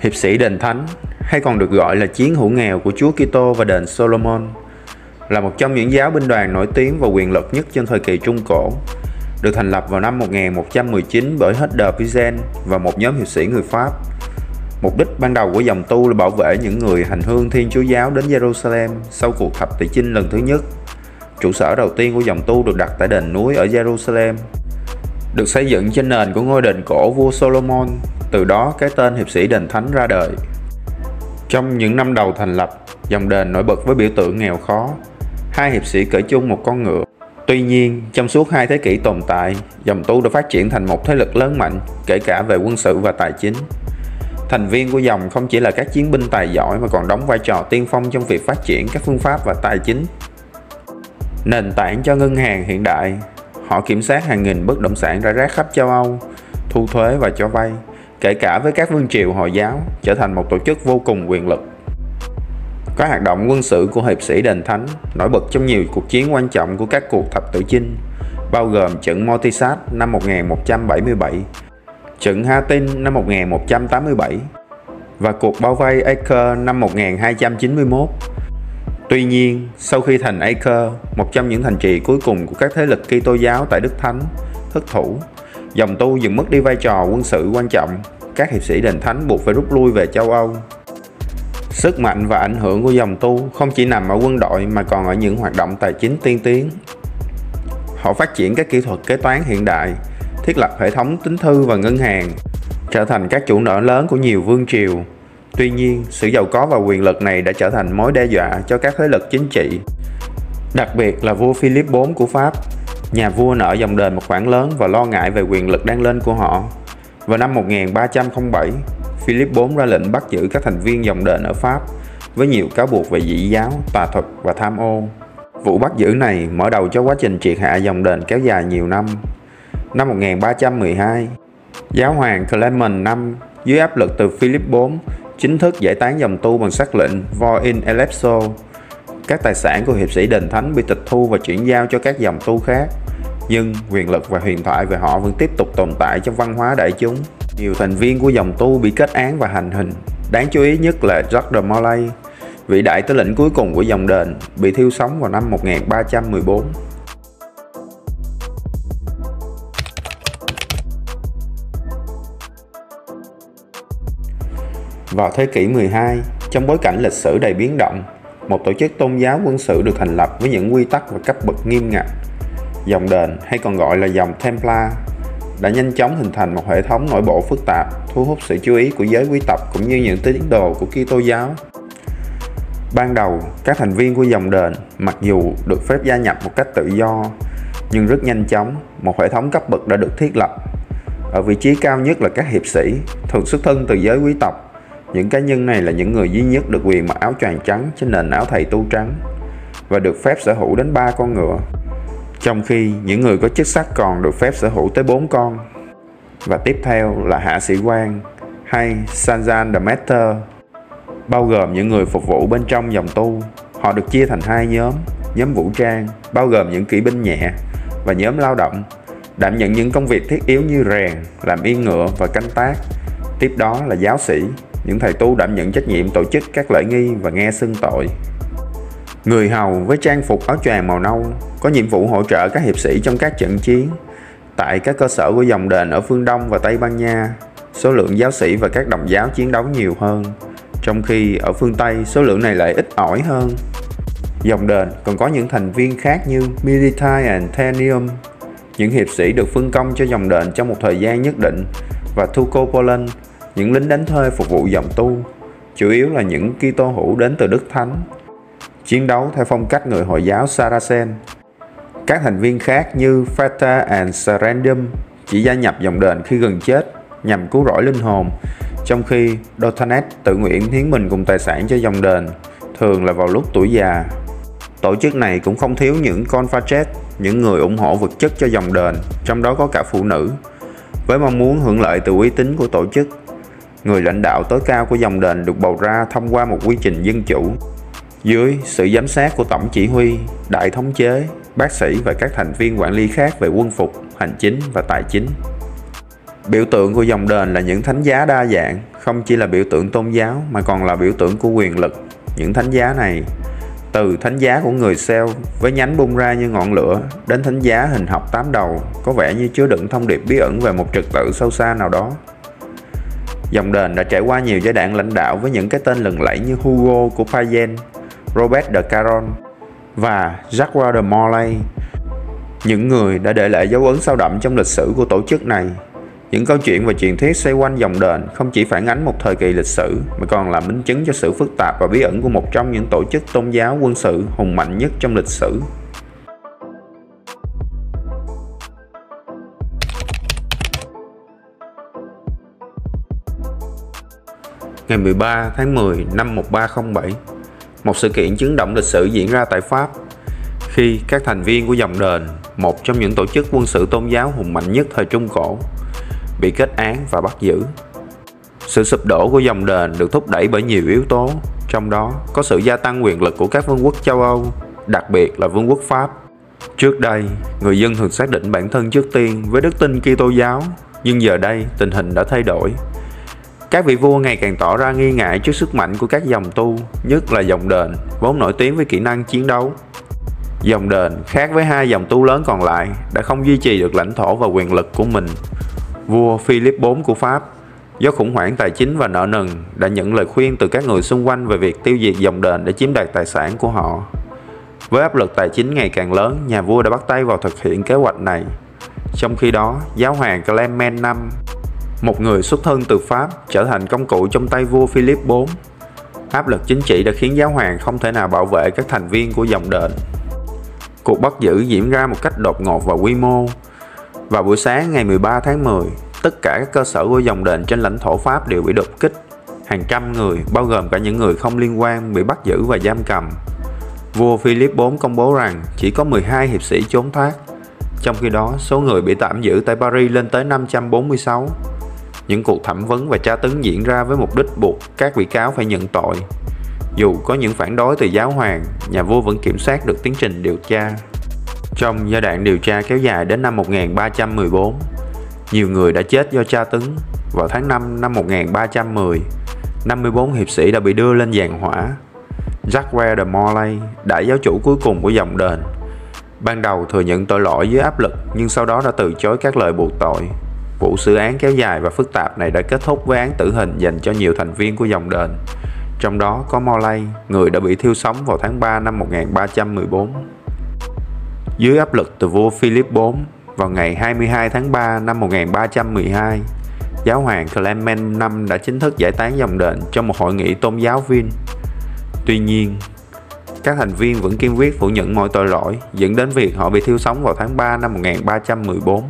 Hiệp sĩ đền Thánh, hay còn được gọi là chiến hữu nghèo của Chúa Kitô và đền Solomon, là một trong những giáo binh đoàn nổi tiếng và quyền lực nhất trên thời kỳ Trung Cổ. Được thành lập vào năm 1119 bởi Hector Pizen và một nhóm hiệp sĩ người Pháp. Mục đích ban đầu của dòng tu là bảo vệ những người hành hương Thiên Chúa Giáo đến Jerusalem sau cuộc thập tự chinh lần thứ nhất. Trụ sở đầu tiên của dòng tu được đặt tại đền núi ở Jerusalem, được xây dựng trên nền của ngôi đền cổ vua Solomon, từ đó cái tên hiệp sĩ đền thánh ra đời. Trong những năm đầu thành lập, dòng đền nổi bật với biểu tượng nghèo khó. Hai hiệp sĩ cởi chung một con ngựa. Tuy nhiên, trong suốt hai thế kỷ tồn tại, dòng tu đã phát triển thành một thế lực lớn mạnh, kể cả về quân sự và tài chính. Thành viên của dòng không chỉ là các chiến binh tài giỏi mà còn đóng vai trò tiên phong trong việc phát triển các phương pháp và tài chính. Nền tảng cho ngân hàng hiện đại, họ kiểm soát hàng nghìn bất động sản rải rác khắp châu Âu, thu thuế và cho vay, kể cả với các vương triều Hồi giáo, trở thành một tổ chức vô cùng quyền lực. Các hoạt động quân sự của hiệp sĩ đền thánh nổi bật trong nhiều cuộc chiến quan trọng của các cuộc thập tử chinh, bao gồm trận Motisat năm 1177, trận Hattin năm 1187 và cuộc bao vây Acre năm 1291. Tuy nhiên, sau khi thành Acre, một trong những thành trì cuối cùng của các thế lực Kitô giáo tại Đức Thánh, thất thủ, dòng tu dừng mất đi vai trò quân sự quan trọng, các hiệp sĩ đền thánh buộc phải rút lui về châu Âu. Sức mạnh và ảnh hưởng của dòng tu không chỉ nằm ở quân đội mà còn ở những hoạt động tài chính tiên tiến. Họ phát triển các kỹ thuật kế toán hiện đại, thiết lập hệ thống tính thư và ngân hàng, trở thành các chủ nợ lớn của nhiều vương triều. Tuy nhiên, sự giàu có và quyền lực này đã trở thành mối đe dọa cho các thế lực chính trị. Đặc biệt là vua Philip IV của Pháp, nhà vua nợ dòng đền một khoản lớn và lo ngại về quyền lực đang lên của họ. Vào năm 1307, Philip IV ra lệnh bắt giữ các thành viên dòng đền ở Pháp với nhiều cáo buộc về dị giáo, tà thuật và tham ô. Vụ bắt giữ này mở đầu cho quá trình triệt hạ dòng đền kéo dài nhiều năm. Năm 1312, giáo hoàng Clement V dưới áp lực từ Philip IV chính thức giải tán dòng tu bằng sắc lệnh Vor in Elepso. Các tài sản của hiệp sĩ đền thánh bị tịch thu và chuyển giao cho các dòng tu khác. Nhưng quyền lực và huyền thoại về họ vẫn tiếp tục tồn tại trong văn hóa đại chúng. Nhiều thành viên của dòng tu bị kết án và hành hình. Đáng chú ý nhất là Jacques de Molay, vị đại tư lĩnh cuối cùng của dòng đền, bị thiêu sống vào năm 1314. Vào thế kỷ 12, trong bối cảnh lịch sử đầy biến động, một tổ chức tôn giáo quân sự được thành lập với những quy tắc và cấp bậc nghiêm ngặt. Dòng đền hay còn gọi là dòng Templar đã nhanh chóng hình thành một hệ thống nội bộ phức tạp, thu hút sự chú ý của giới quý tộc cũng như những tín đồ của Kitô giáo. Ban đầu, các thành viên của dòng đền mặc dù được phép gia nhập một cách tự do, nhưng rất nhanh chóng, một hệ thống cấp bậc đã được thiết lập. Ở vị trí cao nhất là các hiệp sĩ, thường xuất thân từ giới quý tộc. Những cá nhân này là những người duy nhất được quyền mặc áo choàng trắng trên nền áo thầy tu trắng và được phép sở hữu đến 3 con ngựa trong khi những người có chức sắc còn được phép sở hữu tới 4 con. Và tiếp theo là hạ sĩ quan hay Sanjan the Master, bao gồm những người phục vụ bên trong dòng tu. Họ được chia thành hai nhóm, nhóm vũ trang, bao gồm những kỵ binh nhẹ, và nhóm lao động, đảm nhận những công việc thiết yếu như rèn, làm yên ngựa và canh tác. Tiếp đó là giáo sĩ, những thầy tu đảm nhận trách nhiệm tổ chức các lễ nghi và nghe xưng tội. Người hầu với trang phục áo choàng màu nâu có nhiệm vụ hỗ trợ các hiệp sĩ trong các trận chiến. Tại các cơ sở của dòng đền ở phương Đông và Tây Ban Nha, số lượng giáo sĩ và các đồng giáo chiến đấu nhiều hơn, trong khi ở phương Tây số lượng này lại ít ỏi hơn. Dòng đền còn có những thành viên khác như Militai and Tenium, những hiệp sĩ được phân công cho dòng đền trong một thời gian nhất định, và Thucopolen, những lính đánh thuê phục vụ dòng tu, chủ yếu là những Kitô hữu đến từ Đức Thánh chiến đấu theo phong cách người Hồi giáo Saracen. Các thành viên khác như Fata and Serendum chỉ gia nhập dòng đền khi gần chết nhằm cứu rỗi linh hồn, trong khi Dotanet tự nguyện hiến mình cùng tài sản cho dòng đền, thường là vào lúc tuổi già. Tổ chức này cũng không thiếu những con pha chết, những người ủng hộ vật chất cho dòng đền, trong đó có cả phụ nữ, với mong muốn hưởng lợi từ uy tín của tổ chức. Người lãnh đạo tối cao của dòng đền được bầu ra thông qua một quy trình dân chủ dưới sự giám sát của tổng chỉ huy, đại thống chế, bác sĩ và các thành viên quản lý khác về quân phục, hành chính và tài chính. Biểu tượng của dòng đền là những thánh giá đa dạng, không chỉ là biểu tượng tôn giáo mà còn là biểu tượng của quyền lực. Những thánh giá này, từ thánh giá của người sale với nhánh bung ra như ngọn lửa đến thánh giá hình học tám đầu, có vẻ như chứa đựng thông điệp bí ẩn về một trật tự sâu xa nào đó. Dòng đền đã trải qua nhiều giai đoạn lãnh đạo với những cái tên lừng lẫy như Hugo của Payen, Robert de Caron và Jacques de Molay. Những người đã để lại dấu ấn sâu đậm trong lịch sử của tổ chức này. Những câu chuyện và truyền thuyết xoay quanh dòng đền không chỉ phản ánh một thời kỳ lịch sử, mà còn là minh chứng cho sự phức tạp và bí ẩn của một trong những tổ chức tôn giáo quân sự hùng mạnh nhất trong lịch sử. ngày 13 tháng 10 năm 1307. Một sự kiện chấn động lịch sử diễn ra tại Pháp khi các thành viên của dòng đền, một trong những tổ chức quân sự tôn giáo hùng mạnh nhất thời Trung Cổ, bị kết án và bắt giữ. Sự sụp đổ của dòng đền được thúc đẩy bởi nhiều yếu tố, trong đó có sự gia tăng quyền lực của các vương quốc châu Âu, đặc biệt là vương quốc Pháp. Trước đây, người dân thường xác định bản thân trước tiên với đức tin Kitô giáo, nhưng giờ đây tình hình đã thay đổi các vị vua ngày càng tỏ ra nghi ngại trước sức mạnh của các dòng tu, nhất là dòng đền, vốn nổi tiếng với kỹ năng chiến đấu. Dòng đền, khác với hai dòng tu lớn còn lại, đã không duy trì được lãnh thổ và quyền lực của mình. Vua Philip IV của Pháp, do khủng hoảng tài chính và nợ nần, đã nhận lời khuyên từ các người xung quanh về việc tiêu diệt dòng đền để chiếm đoạt tài sản của họ. Với áp lực tài chính ngày càng lớn, nhà vua đã bắt tay vào thực hiện kế hoạch này. Trong khi đó, giáo hoàng Clement V một người xuất thân từ Pháp trở thành công cụ trong tay vua Philip IV. Áp lực chính trị đã khiến giáo hoàng không thể nào bảo vệ các thành viên của dòng đền. Cuộc bắt giữ diễn ra một cách đột ngột và quy mô. Vào buổi sáng ngày 13 tháng 10, tất cả các cơ sở của dòng đền trên lãnh thổ Pháp đều bị đột kích. Hàng trăm người, bao gồm cả những người không liên quan, bị bắt giữ và giam cầm. Vua Philip IV công bố rằng chỉ có 12 hiệp sĩ trốn thoát. Trong khi đó, số người bị tạm giữ tại Paris lên tới 546. Những cuộc thẩm vấn và tra tấn diễn ra với mục đích buộc các bị cáo phải nhận tội. Dù có những phản đối từ giáo hoàng, nhà vua vẫn kiểm soát được tiến trình điều tra. Trong giai đoạn điều tra kéo dài đến năm 1314, nhiều người đã chết do tra tấn. Vào tháng 5 năm 1310, 54 hiệp sĩ đã bị đưa lên giàn hỏa. Jacques de Molay, đại giáo chủ cuối cùng của dòng đền, ban đầu thừa nhận tội lỗi dưới áp lực nhưng sau đó đã từ chối các lời buộc tội. Vụ xử án kéo dài và phức tạp này đã kết thúc với án tử hình dành cho nhiều thành viên của dòng đền. Trong đó có Morley, người đã bị thiêu sống vào tháng 3 năm 1314. Dưới áp lực từ vua Philip IV, vào ngày 22 tháng 3 năm 1312, giáo hoàng Clement V đã chính thức giải tán dòng đền trong một hội nghị tôn giáo viên. Tuy nhiên, các thành viên vẫn kiên quyết phủ nhận mọi tội lỗi, dẫn đến việc họ bị thiêu sống vào tháng 3 năm 1314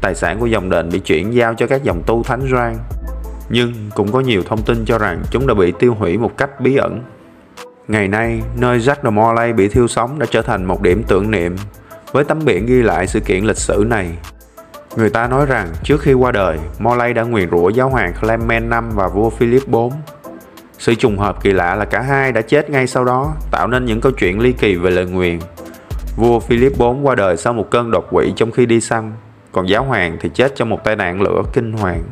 tài sản của dòng đền bị chuyển giao cho các dòng tu thánh Rang. Nhưng cũng có nhiều thông tin cho rằng chúng đã bị tiêu hủy một cách bí ẩn. Ngày nay, nơi Jacques de Morlaix bị thiêu sống đã trở thành một điểm tưởng niệm với tấm biển ghi lại sự kiện lịch sử này. Người ta nói rằng trước khi qua đời, Morlaix đã nguyền rủa giáo hoàng Clement V và vua Philip IV. Sự trùng hợp kỳ lạ là cả hai đã chết ngay sau đó, tạo nên những câu chuyện ly kỳ về lời nguyền. Vua Philip IV qua đời sau một cơn đột quỵ trong khi đi săn, còn giáo hoàng thì chết trong một tai nạn lửa kinh hoàng.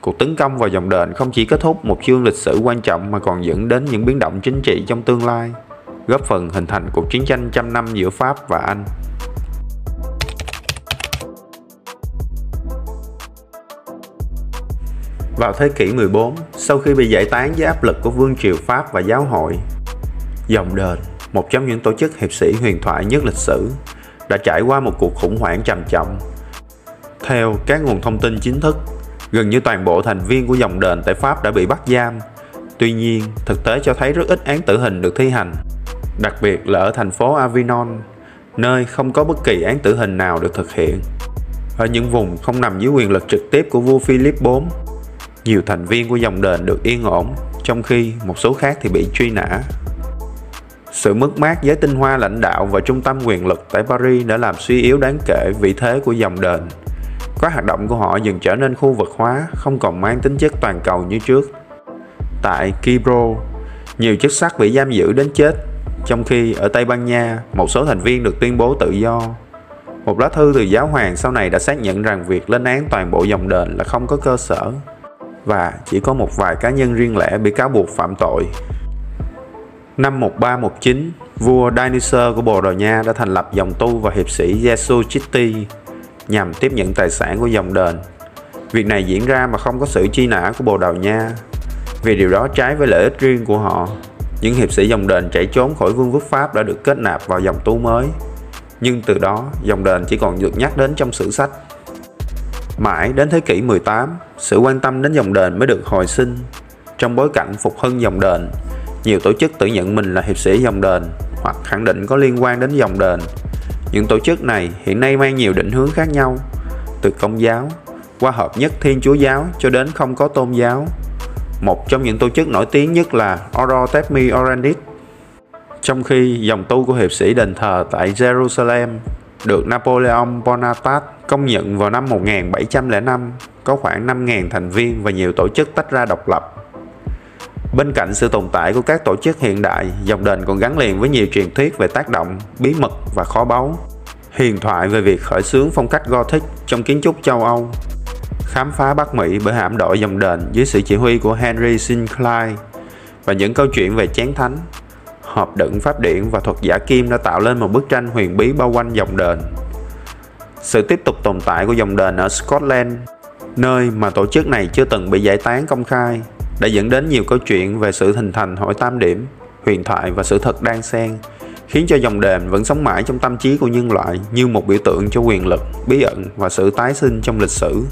Cuộc tấn công vào dòng đền không chỉ kết thúc một chương lịch sử quan trọng mà còn dẫn đến những biến động chính trị trong tương lai, góp phần hình thành cuộc chiến tranh trăm năm giữa Pháp và Anh. Vào thế kỷ 14, sau khi bị giải tán dưới áp lực của vương triều Pháp và giáo hội, dòng đền, một trong những tổ chức hiệp sĩ huyền thoại nhất lịch sử, đã trải qua một cuộc khủng hoảng trầm trọng. Theo các nguồn thông tin chính thức, gần như toàn bộ thành viên của dòng đền tại Pháp đã bị bắt giam. Tuy nhiên, thực tế cho thấy rất ít án tử hình được thi hành, đặc biệt là ở thành phố Avignon, nơi không có bất kỳ án tử hình nào được thực hiện. Ở những vùng không nằm dưới quyền lực trực tiếp của vua Philip IV, nhiều thành viên của dòng đền được yên ổn, trong khi một số khác thì bị truy nã sự mất mát giới tinh hoa lãnh đạo và trung tâm quyền lực tại Paris đã làm suy yếu đáng kể vị thế của dòng đền. Các hoạt động của họ dần trở nên khu vực hóa, không còn mang tính chất toàn cầu như trước. Tại Kibro, nhiều chức sắc bị giam giữ đến chết, trong khi ở Tây Ban Nha, một số thành viên được tuyên bố tự do. Một lá thư từ giáo hoàng sau này đã xác nhận rằng việc lên án toàn bộ dòng đền là không có cơ sở và chỉ có một vài cá nhân riêng lẻ bị cáo buộc phạm tội. Năm 1319, vua Dionysius của Bồ Đào Nha đã thành lập dòng tu và hiệp sĩ Jesuiti nhằm tiếp nhận tài sản của dòng đền. Việc này diễn ra mà không có sự chi nã của Bồ Đào Nha, vì điều đó trái với lợi ích riêng của họ. Những hiệp sĩ dòng đền chạy trốn khỏi vương quốc Pháp đã được kết nạp vào dòng tu mới. Nhưng từ đó, dòng đền chỉ còn được nhắc đến trong sử sách. Mãi đến thế kỷ 18, sự quan tâm đến dòng đền mới được hồi sinh. Trong bối cảnh phục hưng dòng đền, nhiều tổ chức tự nhận mình là hiệp sĩ dòng đền hoặc khẳng định có liên quan đến dòng đền. Những tổ chức này hiện nay mang nhiều định hướng khác nhau, từ công giáo qua hợp nhất thiên chúa giáo cho đến không có tôn giáo. Một trong những tổ chức nổi tiếng nhất là Oro Tepmi Orandit. Trong khi dòng tu của hiệp sĩ đền thờ tại Jerusalem được Napoleon Bonaparte công nhận vào năm 1705, có khoảng 5.000 thành viên và nhiều tổ chức tách ra độc lập. Bên cạnh sự tồn tại của các tổ chức hiện đại, dòng đền còn gắn liền với nhiều truyền thuyết về tác động, bí mật và khó báu. Huyền thoại về việc khởi xướng phong cách Gothic trong kiến trúc châu Âu. Khám phá Bắc Mỹ bởi hạm đội dòng đền dưới sự chỉ huy của Henry Sinclair và những câu chuyện về chén thánh, hộp đựng pháp điển và thuật giả kim đã tạo lên một bức tranh huyền bí bao quanh dòng đền. Sự tiếp tục tồn tại của dòng đền ở Scotland, nơi mà tổ chức này chưa từng bị giải tán công khai, đã dẫn đến nhiều câu chuyện về sự hình thành hội tam điểm, huyền thoại và sự thật đan xen, khiến cho dòng đền vẫn sống mãi trong tâm trí của nhân loại như một biểu tượng cho quyền lực, bí ẩn và sự tái sinh trong lịch sử.